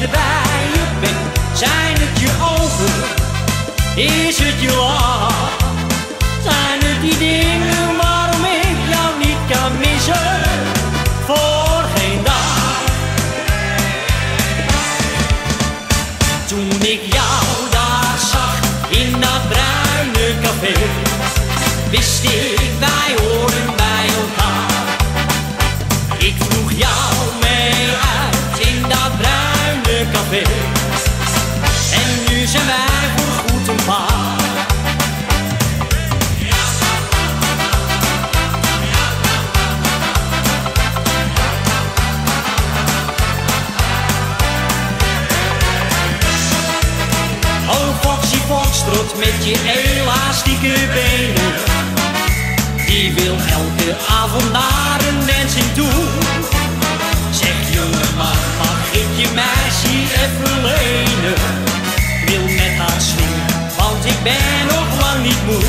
weer bij je bent, zijn het je ogen, is het je lach. met je elastieke benen. Die wil elke avond naar een dancing toe. Zeg jongen, mag ik je meisje even lenen? Wil met haar swingen, want ik ben nog lang niet moe.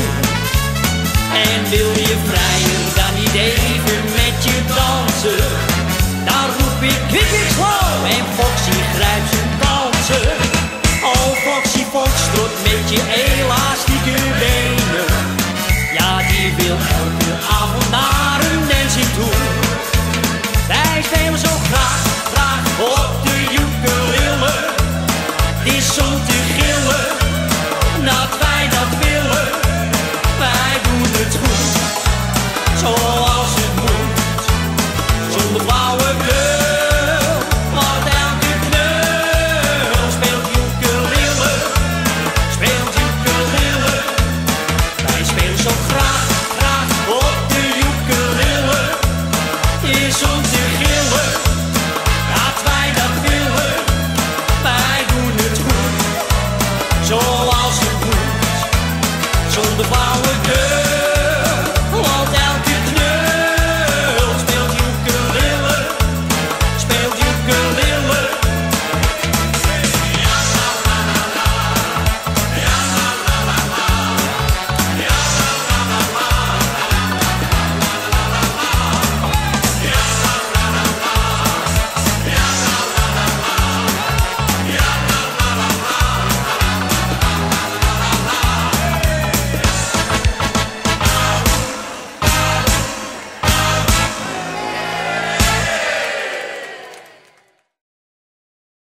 En wil je vrijer dan niet even met je dansen? Daar roep ik, ik slow en